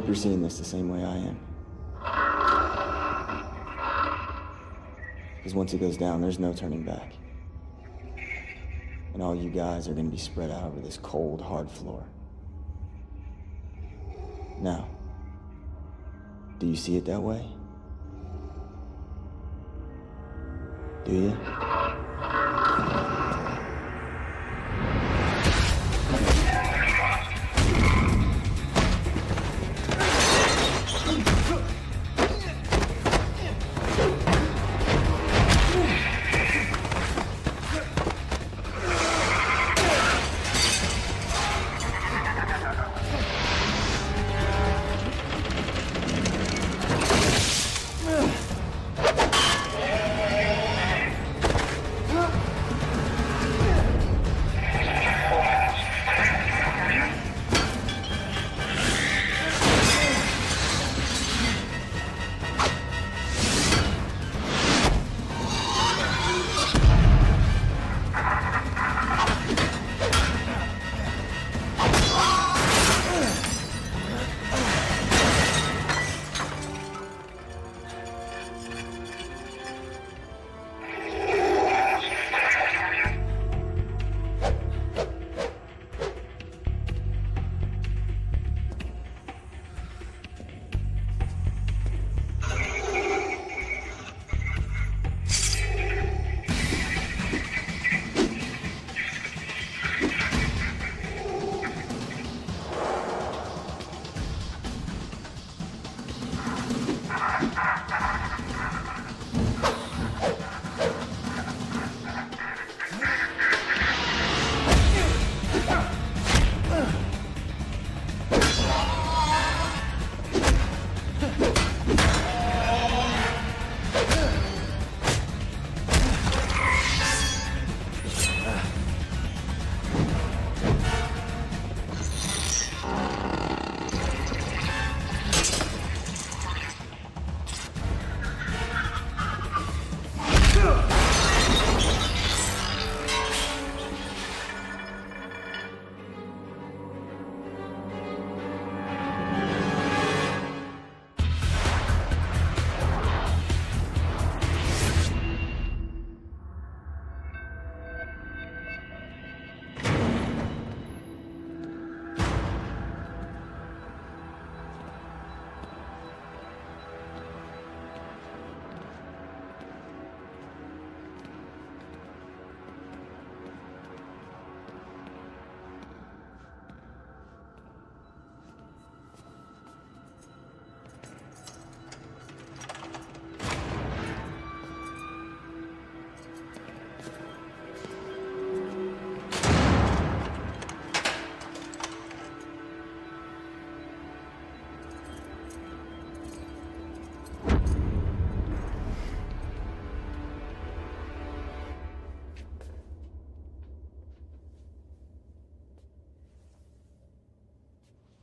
I hope you're seeing this the same way I am. Because once it goes down, there's no turning back. And all you guys are going to be spread out over this cold, hard floor. Now, do you see it that way? Do you?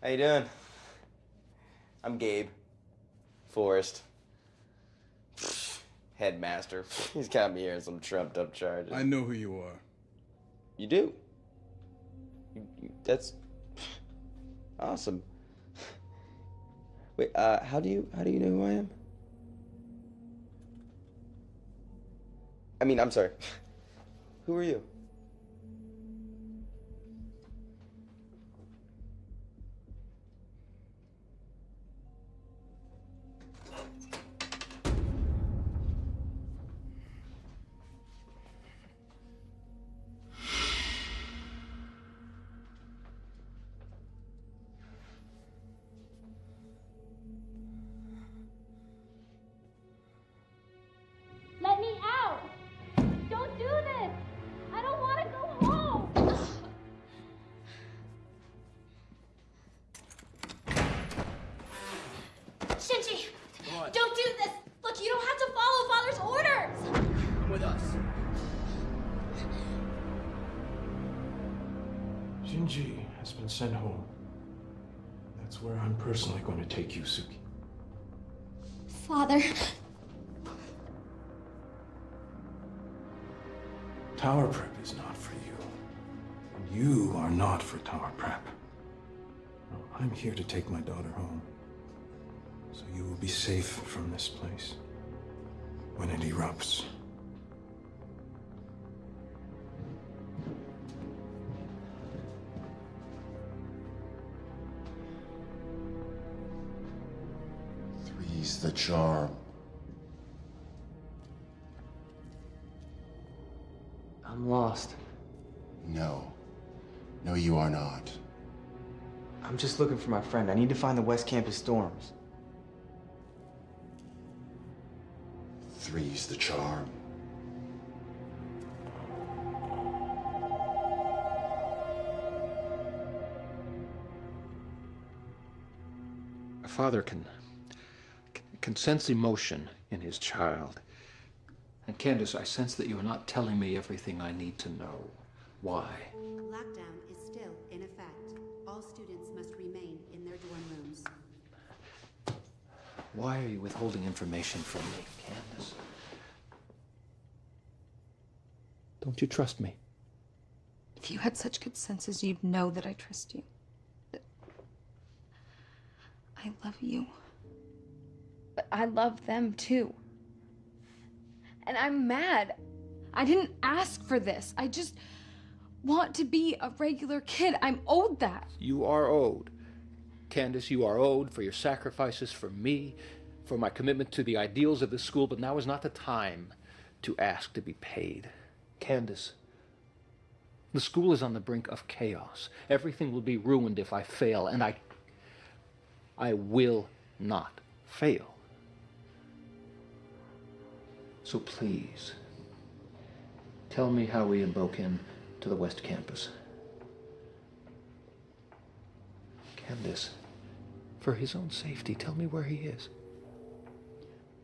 How you doing? I'm Gabe. Forrest. Headmaster. He's got me here in some trumped up charges. I know who you are. You do? You- you- That's awesome. Wait, uh, how do you how do you know who I am? I mean, I'm sorry. Who are you? Tower prep is not for you. You are not for tower prep. I'm here to take my daughter home. So you will be safe from this place when it erupts. Three's the charm. I'm lost. No. No, you are not. I'm just looking for my friend. I need to find the West Campus storms. Three's the charm. A father can, can sense emotion in his child. And Candace, I sense that you are not telling me everything I need to know. Why? Lockdown is still in effect. All students must remain in their dorm rooms. Why are you withholding information from me, Candace? Don't you trust me? If you had such good senses, you'd know that I trust you. That I love you. But I love them too. And I'm mad. I didn't ask for this. I just want to be a regular kid. I'm owed that. You are owed. Candace, you are owed for your sacrifices for me, for my commitment to the ideals of this school, but now is not the time to ask to be paid. Candace, the school is on the brink of chaos. Everything will be ruined if I fail, and I I will not fail. So please, tell me how we invoke him to the West Campus. Candace, for his own safety, tell me where he is.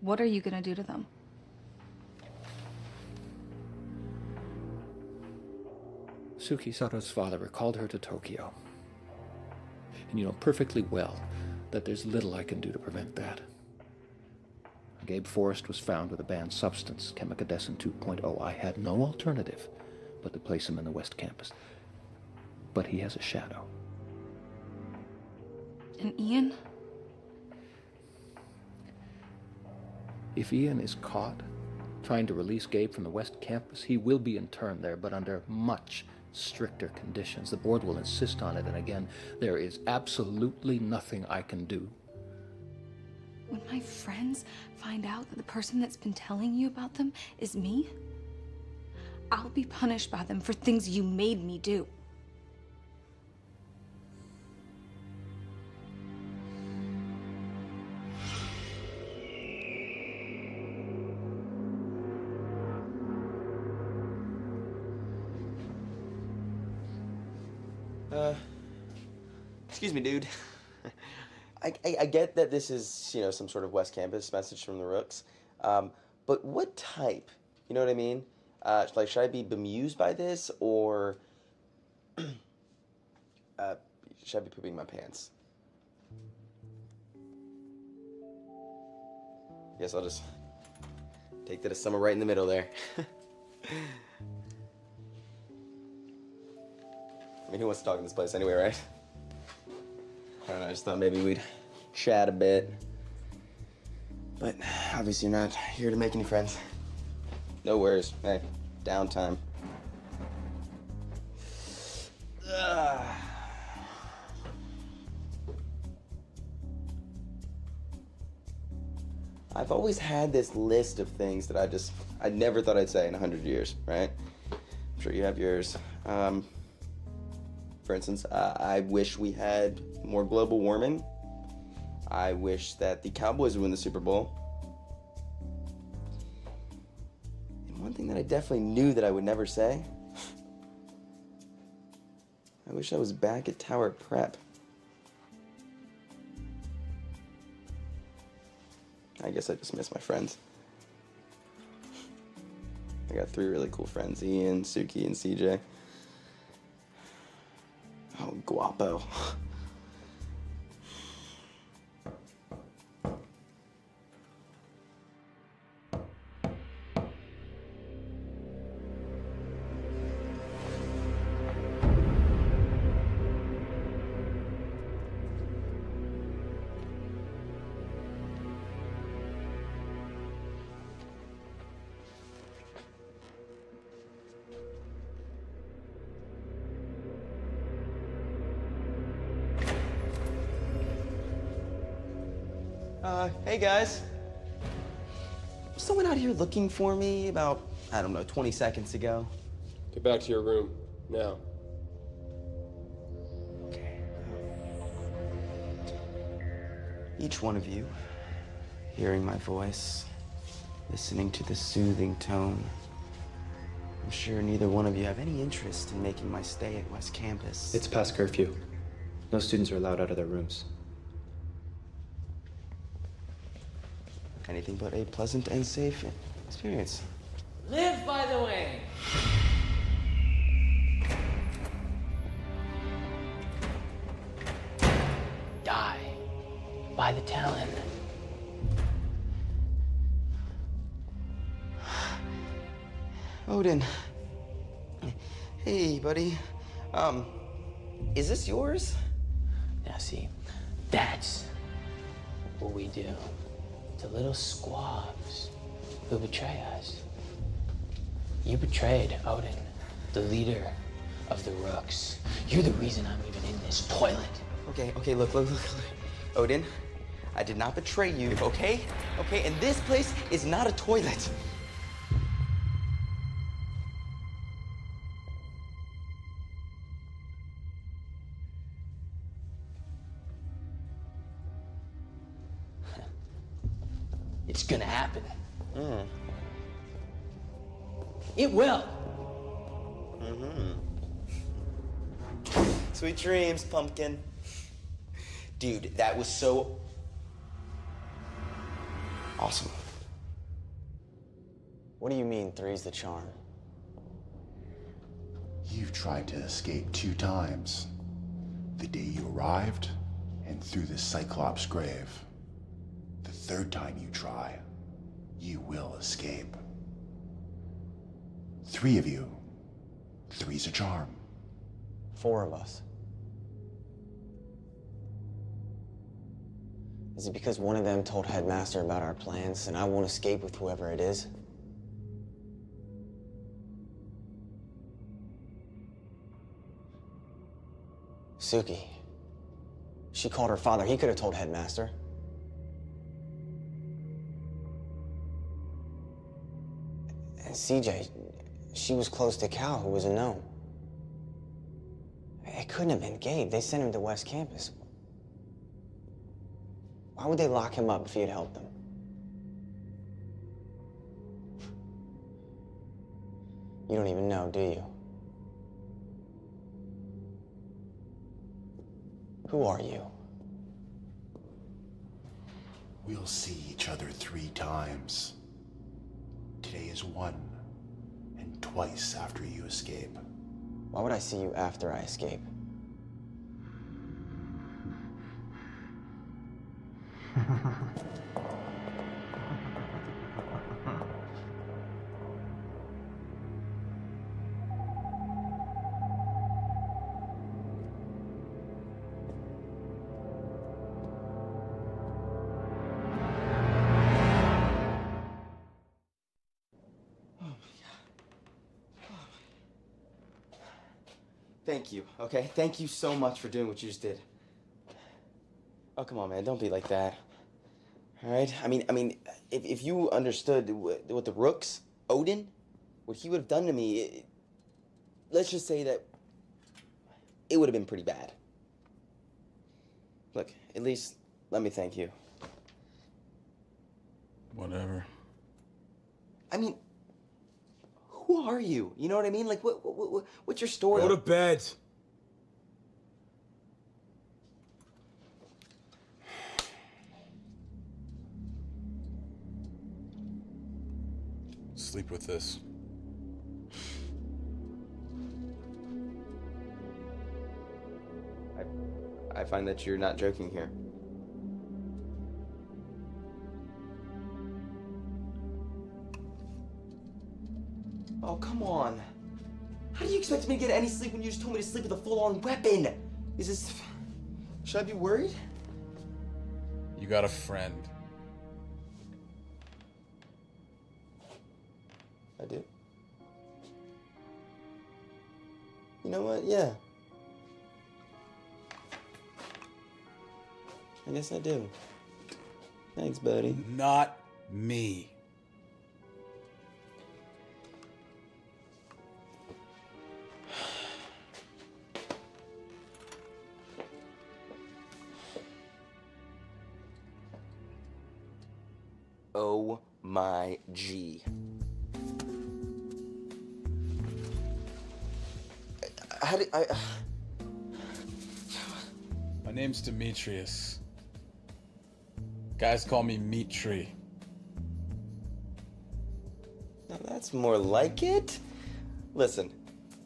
What are you gonna do to them? Suki Sato's father recalled her to Tokyo. And you know perfectly well that there's little I can do to prevent that. Gabe Forrest was found with a banned substance, chemicadescin 2.0. I had no alternative but to place him in the West Campus. But he has a shadow. And Ian? If Ian is caught trying to release Gabe from the West Campus, he will be interned there, but under much stricter conditions. The board will insist on it, and again, there is absolutely nothing I can do. My friends find out that the person that's been telling you about them is me, I'll be punished by them for things you made me do. Uh, excuse me, dude. Get that this is, you know, some sort of West Campus message from the Rooks, um, but what type? You know what I mean? Uh, like, should I be bemused by this, or uh, should I be pooping my pants? Guess I'll just take that as summer right in the middle there. I mean, who wants to talk in this place anyway, right? I don't know, I just thought maybe we'd chat a bit. But obviously, you're not here to make any friends. No worries. Hey, downtime. Ugh. I've always had this list of things that I just, I never thought I'd say in 100 years, right? I'm sure you have yours. Um, for instance, uh, I wish we had more global warming. I wish that the Cowboys would win the Super Bowl. And one thing that I definitely knew that I would never say I wish I was back at Tower Prep. I guess I just miss my friends. I got three really cool friends Ian, Suki, and CJ. Oh, guapo. guys. Was someone out here looking for me about, I don't know, 20 seconds ago? Get back to your room, now. Each one of you, hearing my voice, listening to the soothing tone, I'm sure neither one of you have any interest in making my stay at West Campus. It's past curfew. No students are allowed out of their rooms. Anything but a pleasant and safe experience. Live by the way. Die by the talon. Odin. Hey, buddy. Um, is this yours? Now see, that's what we do to little squabs who betray us. You betrayed Odin, the leader of the Rooks. You're the reason I'm even in this toilet. Okay, okay, look, look, look, look. Odin, I did not betray you, okay? Okay, and this place is not a toilet. It's gonna happen. Mm. It will. Mm-hmm. Sweet dreams, pumpkin. Dude, that was so awesome. What do you mean three's the charm? You've tried to escape two times. The day you arrived, and through the Cyclops' grave. Third time you try, you will escape. Three of you. Three's a charm. Four of us. Is it because one of them told Headmaster about our plans and I won't escape with whoever it is? Suki. She called her father. He could have told Headmaster. And CJ, she was close to Cal, who was a gnome. It couldn't have been Gabe. They sent him to West Campus. Why would they lock him up if he had helped them? You don't even know, do you? Who are you? We'll see each other three times. Today is one, and twice after you escape. Why would I see you after I escape? Okay? Thank you so much for doing what you just did. Oh, come on, man. Don't be like that. All right? I mean, I mean, if, if you understood what, what the Rooks, Odin, what he would have done to me, it, let's just say that it would have been pretty bad. Look, at least let me thank you. Whatever. I mean, who are you? You know what I mean? Like, what, what, what what's your story? Go to bed. Sleep with this. I, I find that you're not joking here. Oh, come on. How do you expect me to get any sleep when you just told me to sleep with a full-on weapon? Is this... Should I be worried? You got a friend. Yeah. I guess I do. Thanks, buddy. Not me. Demetrius. Guys call me Meat Tree. Now that's more like it. Listen,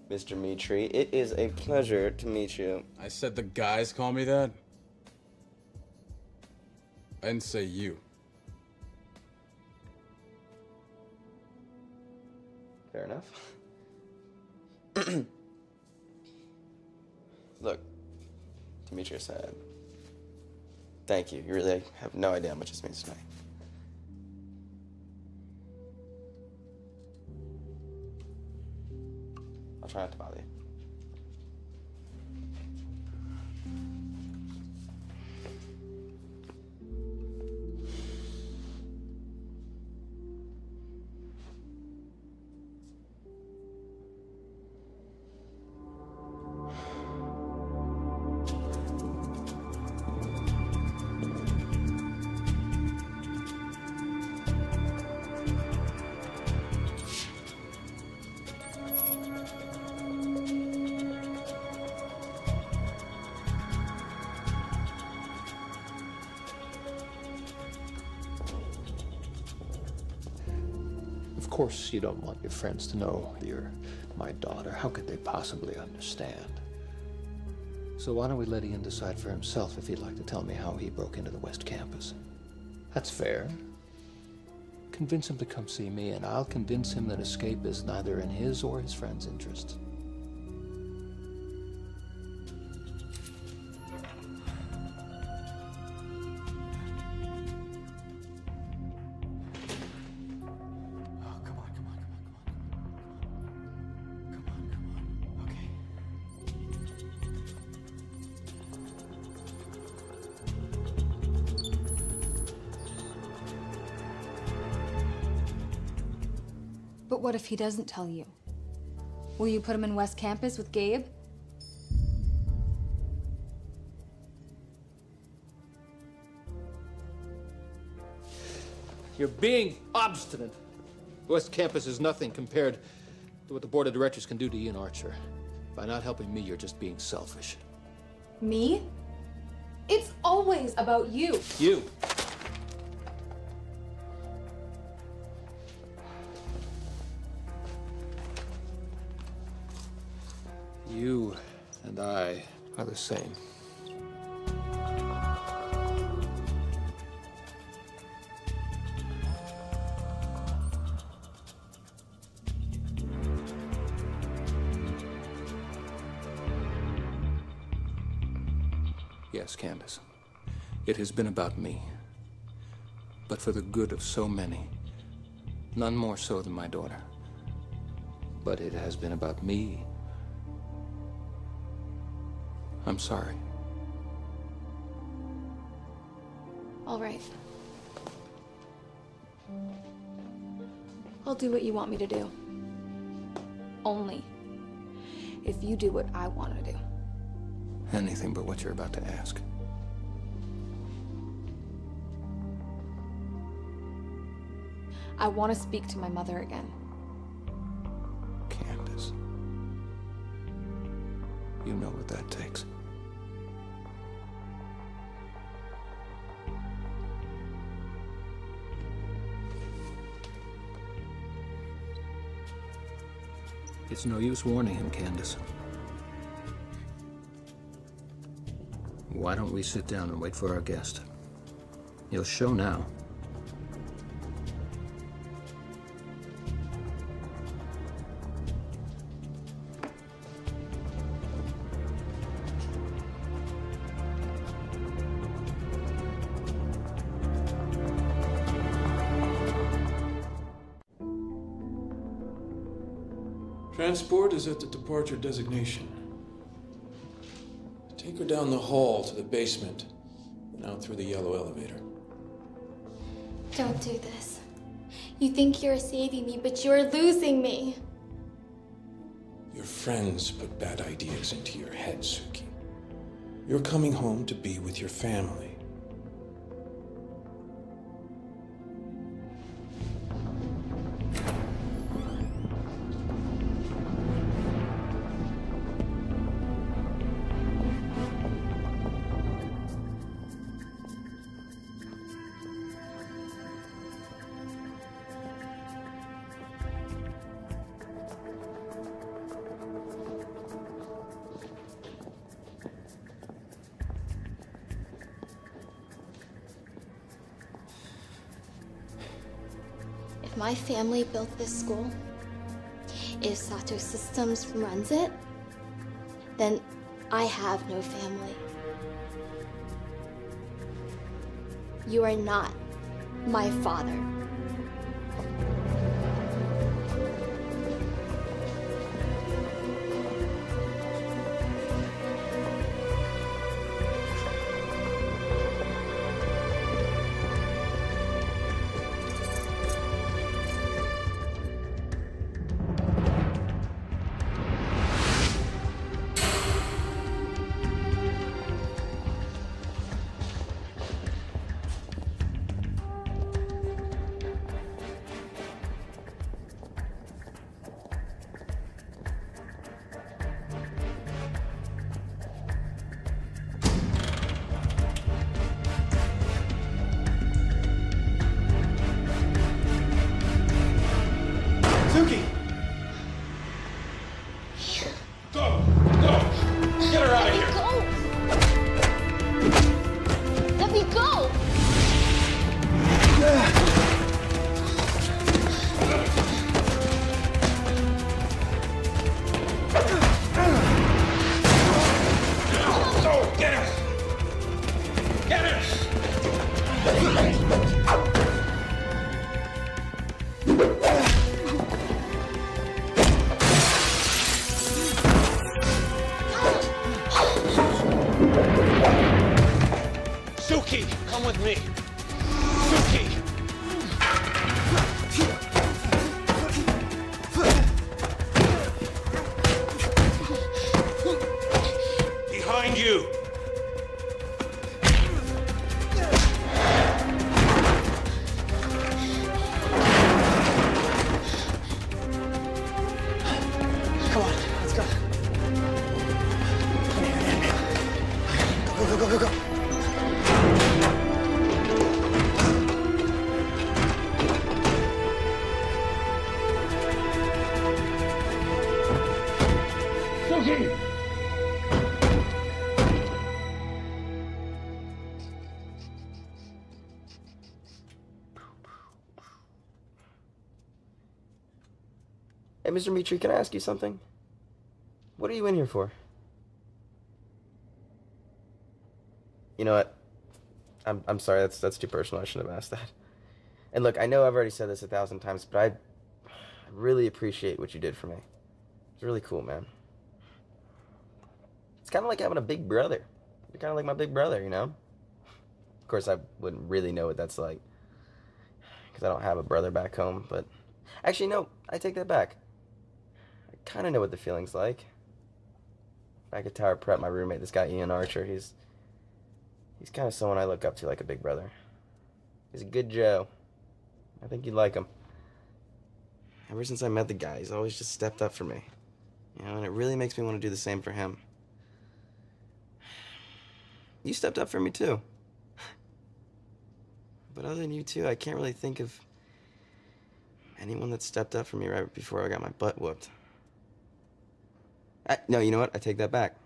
Mr. Mitri, it is a pleasure to meet you. I said the guys call me that. I didn't say you. Fair enough. Demetrius, uh, thank you. You really have no idea how much this means to me. I'll try not to course, you don't want your friends to know you're my daughter. How could they possibly understand? So why don't we let Ian decide for himself if he'd like to tell me how he broke into the West Campus? That's fair. Convince him to come see me, and I'll convince him that escape is neither in his or his friend's interest. He doesn't tell you? Will you put him in West Campus with Gabe? You're being obstinate. West Campus is nothing compared to what the board of directors can do to Ian Archer. By not helping me, you're just being selfish. Me? It's always about you. You. You are the same. Yes, Candace. It has been about me. But for the good of so many. None more so than my daughter. But it has been about me. I'm sorry. All right. I'll do what you want me to do. Only if you do what I want to do. Anything but what you're about to ask. I want to speak to my mother again. It's no use warning him, Candace. Why don't we sit down and wait for our guest? He'll show now. Transport is at the departure designation. Take her down the hall to the basement and out through the yellow elevator. Don't do this. You think you're saving me, but you're losing me. Your friends put bad ideas into your head, Suki. You're coming home to be with your family. Family built this school, if Sato Systems runs it, then I have no family. You are not my father. Suki, come with me. Suki! Mr. Mitri, can I ask you something? What are you in here for? You know what? I'm, I'm sorry, that's, that's too personal. I shouldn't have asked that. And look, I know I've already said this a thousand times, but I, really appreciate what you did for me. It's really cool, man. It's kind of like having a big brother. You're kind of like my big brother, you know? Of course, I wouldn't really know what that's like. Because I don't have a brother back home, but. Actually, no, I take that back. Kind of know what the feeling's like. Back at Tower Prep, my roommate, this guy Ian Archer, he's. He's kind of someone I look up to like a big brother. He's a good Joe. I think you'd like him. Ever since I met the guy, he's always just stepped up for me. You know, and it really makes me want to do the same for him. You stepped up for me too. But other than you two, I can't really think of anyone that stepped up for me right before I got my butt whooped. I, no, you know what? I take that back.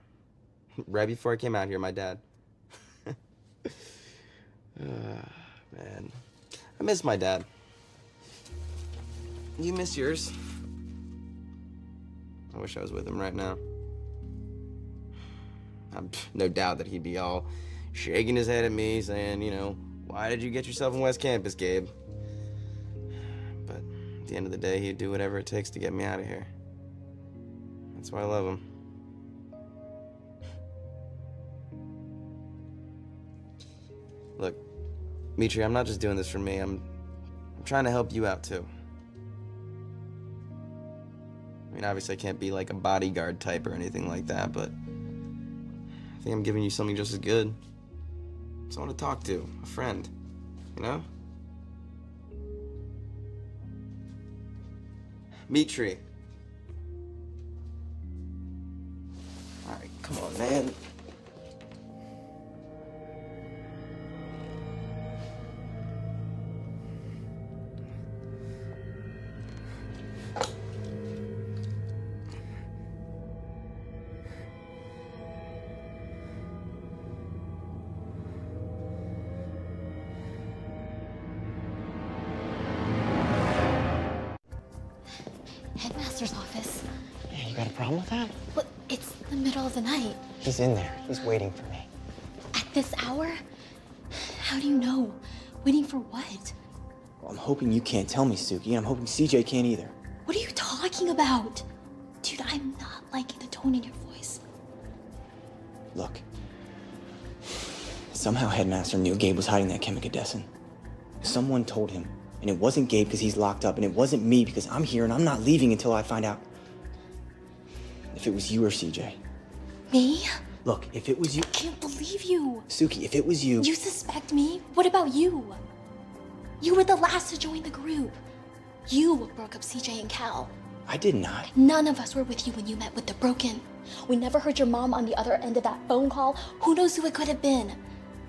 Right before I came out here, my dad. Ah, man. I miss my dad. You miss yours? I wish I was with him right now. I'm no doubt that he'd be all shaking his head at me, saying, you know, why did you get yourself in West Campus, Gabe? But at the end of the day, he'd do whatever it takes to get me out of here. That's why I love him. Look, Mitri, I'm not just doing this for me. I'm I'm trying to help you out too. I mean, obviously, I can't be like a bodyguard type or anything like that, but I think I'm giving you something just as good. Someone to talk to, a friend, you know? Meat come on, man. In there. He's waiting for me. At this hour? How do you know? Waiting for what? Well, I'm hoping you can't tell me, Suki, and I'm hoping CJ can't either. What are you talking about? Dude, I'm not liking the tone in your voice. Look. Somehow Headmaster knew Gabe was hiding that chemicadescent. Someone told him. And it wasn't Gabe because he's locked up, and it wasn't me because I'm here and I'm not leaving until I find out if it was you or CJ. Me? Look, if it was you. I can't believe you. Suki, if it was you. You suspect me? What about you? You were the last to join the group. You broke up CJ and Cal. I did not. None of us were with you when you met with the broken. We never heard your mom on the other end of that phone call. Who knows who it could have been?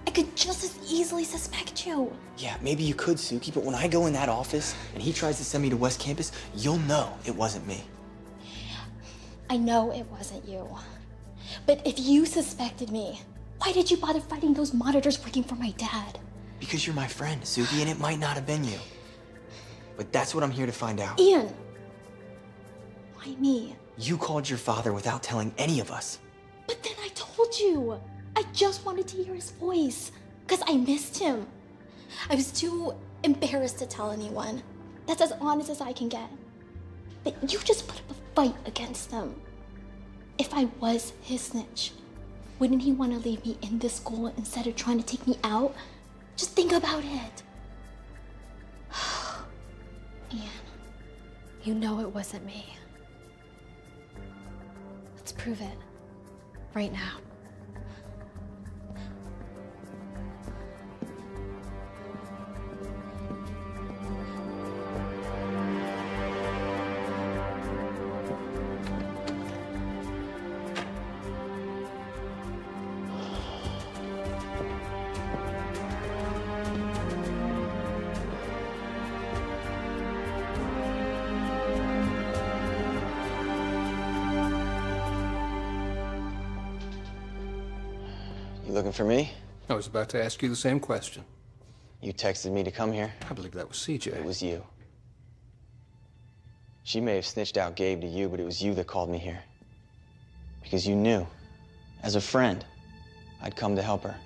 I could just as easily suspect you. Yeah, maybe you could, Suki, but when I go in that office and he tries to send me to West Campus, you'll know it wasn't me. I know it wasn't you. But if you suspected me, why did you bother fighting those monitors working for my dad? Because you're my friend, Suki, and it might not have been you. But that's what I'm here to find out. Ian! Why me? You called your father without telling any of us. But then I told you. I just wanted to hear his voice. Because I missed him. I was too embarrassed to tell anyone. That's as honest as I can get. But you just put up a fight against them. If I was his snitch, wouldn't he want to leave me in this school instead of trying to take me out? Just think about it. Ian, you know it wasn't me. Let's prove it. Right now. Looking for me? I was about to ask you the same question. You texted me to come here? I believe that was CJ. It was you. She may have snitched out Gabe to you, but it was you that called me here. Because you knew, as a friend, I'd come to help her.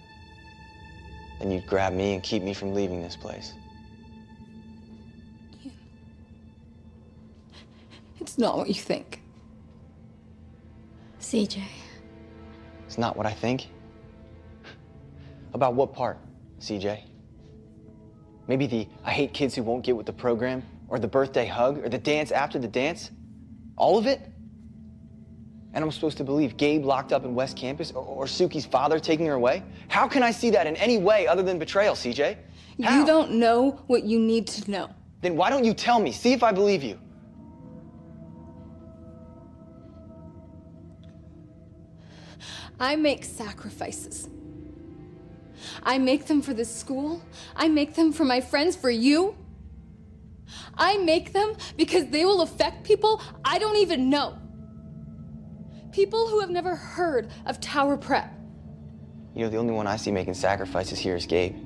Then you'd grab me and keep me from leaving this place. It's not what you think. CJ. It's not what I think. About what part, CJ? Maybe the I hate kids who won't get with the program, or the birthday hug, or the dance after the dance? All of it? And I'm supposed to believe Gabe locked up in West Campus, or, or Suki's father taking her away? How can I see that in any way other than betrayal, CJ? You don't know what you need to know. Then why don't you tell me? See if I believe you. I make sacrifices. I make them for this school. I make them for my friends, for you. I make them because they will affect people I don't even know. People who have never heard of Tower Prep. You know, the only one I see making sacrifices here is Gabe.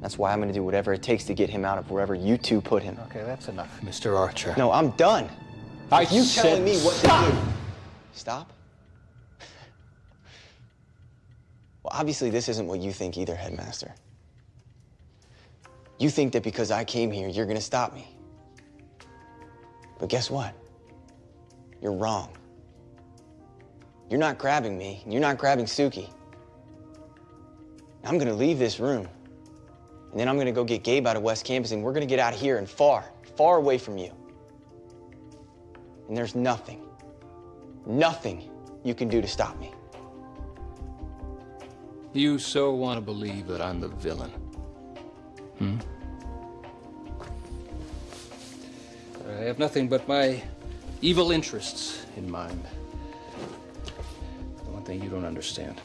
That's why I'm gonna do whatever it takes to get him out of wherever you two put him. Okay, that's enough, Mr. Archer. No, I'm done. I you said telling me what to do. Stop? Well, obviously, this isn't what you think either, Headmaster. You think that because I came here, you're gonna stop me. But guess what? You're wrong. You're not grabbing me, you're not grabbing Suki. I'm gonna leave this room. And then I'm gonna go get Gabe out of West Campus, and we're gonna get out of here and far, far away from you. And there's nothing, nothing you can do to stop me. You so want to believe that I'm the villain. Hmm? I have nothing but my evil interests in mind. The one thing you don't understand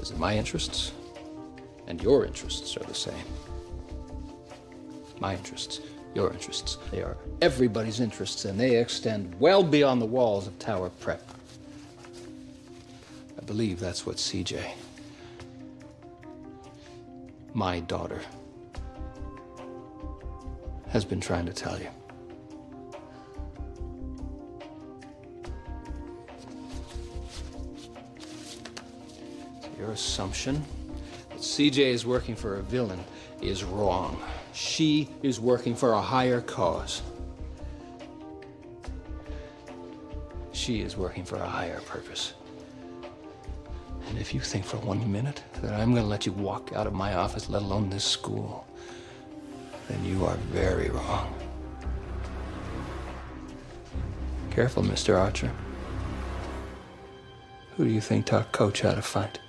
is that my interests and your interests are the same. My interests, your interests, they are everybody's interests, and they extend well beyond the walls of Tower Prep. I believe that's what CJ, my daughter, has been trying to tell you. Your assumption that CJ is working for a villain is wrong. She is working for a higher cause. She is working for a higher purpose. If you think for one minute that I'm going to let you walk out of my office, let alone this school, then you are very wrong. Careful, Mr. Archer. Who do you think taught Coach how to fight?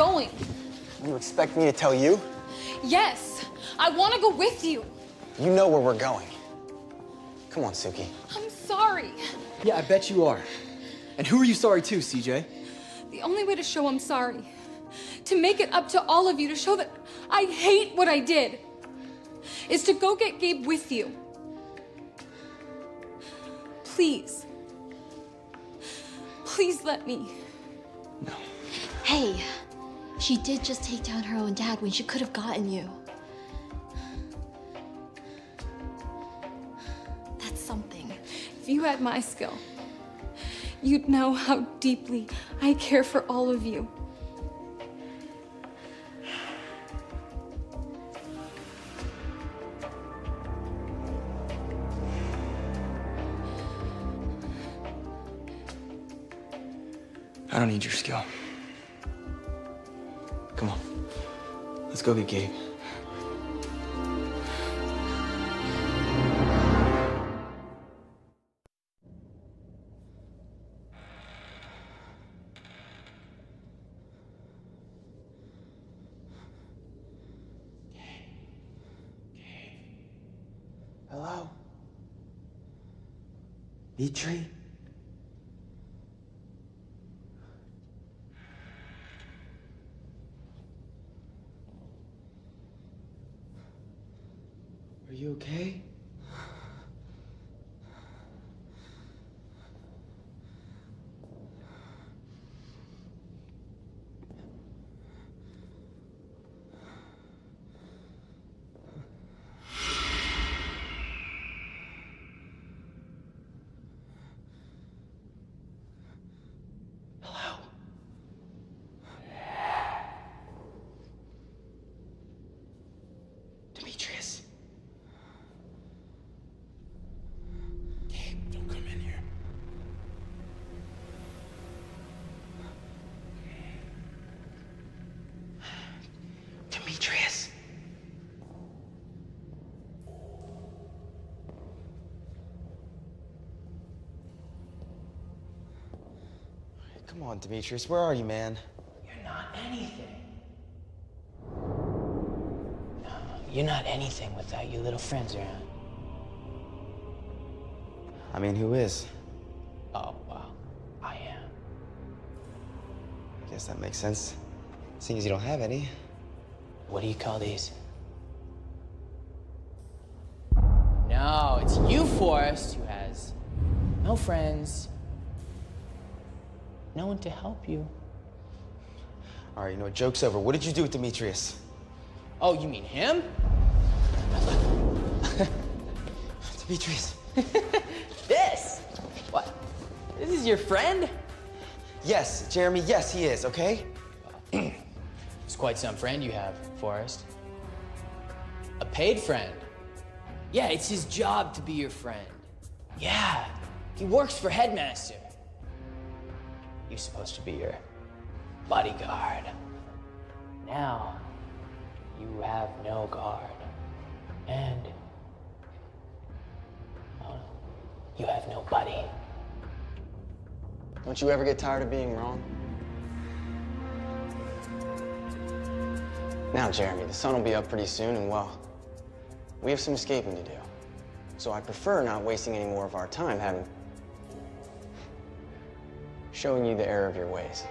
Going? You expect me to tell you? Yes, I want to go with you. You know where we're going. Come on, Suki. I'm sorry. Yeah, I bet you are. And who are you sorry to, CJ? The only way to show I'm sorry, to make it up to all of you, to show that I hate what I did, is to go get Gabe with you. Please. Please let me. No. Hey, she did just take down her own dad when she could have gotten you. That's something. If you had my skill, you'd know how deeply I care for all of you. I don't need your skill. Come on. Let's go get Gabe. Hello? Dimitri? Are you okay? Demetrius. Don't come in here. Demetrius. Come on, Demetrius. Where are you, man? You're not anything. No, You're not anything without your little friends around. I mean, who is? Oh, well, I am. I guess that makes sense. Seeing as you don't have any. What do you call these? No, it's you, Forrest, who has no friends, no one to help you. All right, you know what? Joke's over. What did you do with Demetrius? Oh, you mean him? Demetrius. This? What? This is your friend? Yes, Jeremy, yes, he is, okay? It's quite some friend you have, Forrest. A paid friend. Yeah, it's his job to be your friend. Yeah, he works for Headmaster. You're supposed to be your bodyguard. Now, you have no guard. And oh, you have nobody. Don't you ever get tired of being wrong? Now, Jeremy, the sun will be up pretty soon, and well, we have some escaping to do. So I prefer not wasting any more of our time having. Showing you the error of your ways.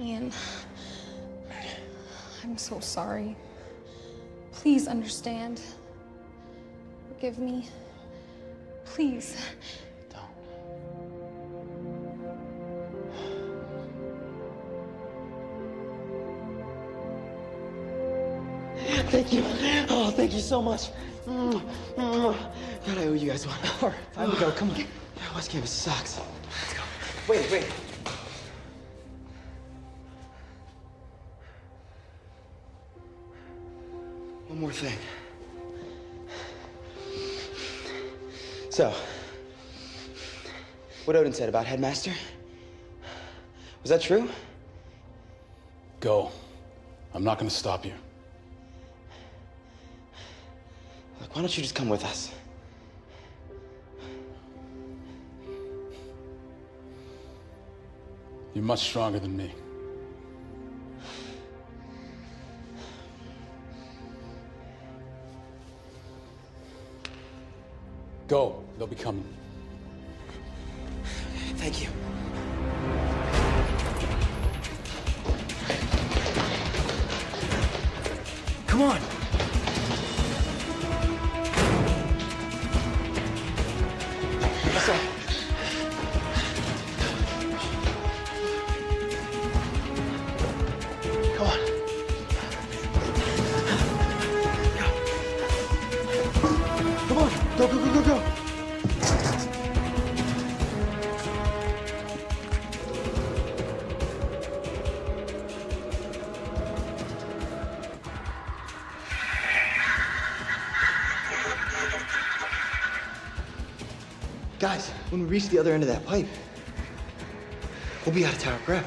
Ian, I'm so sorry. Please understand. Forgive me. Please. Don't. Thank you. Oh, thank you so much. Mm, mm. God, I owe you guys one. All right, time to go. Come on. West Campus sucks. Let's go. Wait, wait. Thing. So, what Odin said about Headmaster, was that true? Go. I'm not gonna stop you. Look, why don't you just come with us? You're much stronger than me. Go. They'll be coming. When we reach the other end of that pipe, we'll be out of tower prep.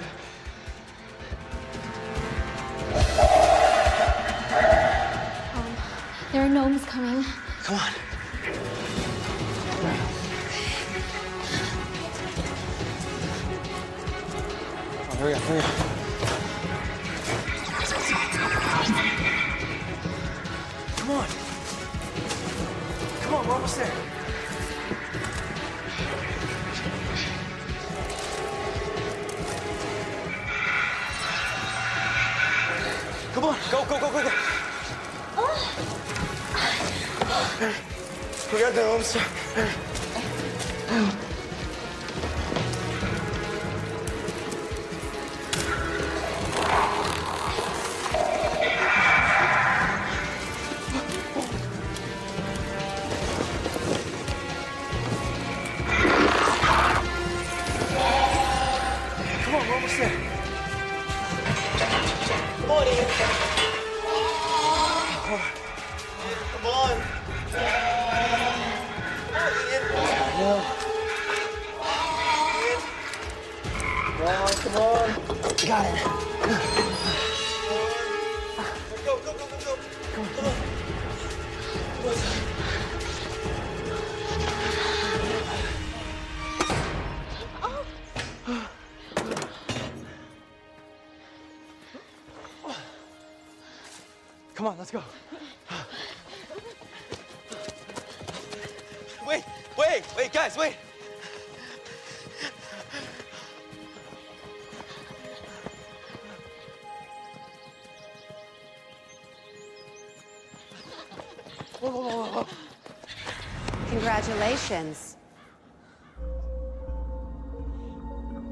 Congratulations.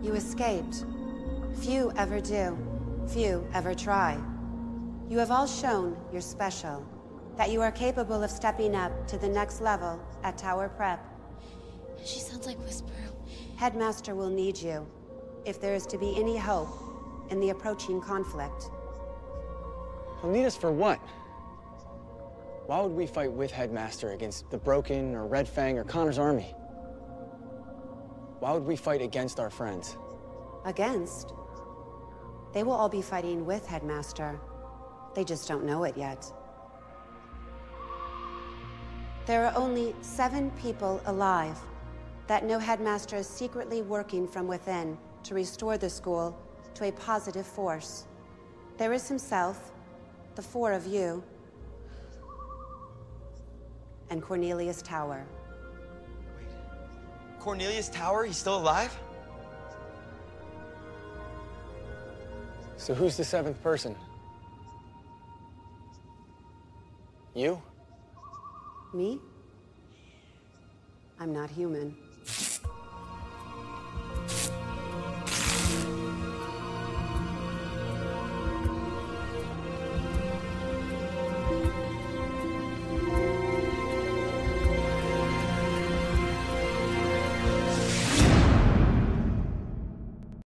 You escaped. Few ever do. Few ever try. You have all shown you're special, that you are capable of stepping up to the next level at Tower Prep. She sounds like Whisper. Headmaster will need you if there is to be any hope in the approaching conflict. He'll need us for what? Why would we fight with Headmaster against the Broken or Red Fang or Connor's army? Why would we fight against our friends? Against? They will all be fighting with Headmaster. They just don't know it yet. There are only seven people alive that know Headmaster is secretly working from within to restore the school to a positive force. There is himself, the four of you, and Cornelius Tower. Wait. Cornelius Tower, he's still alive? So who's the seventh person? You? Me? I'm not human.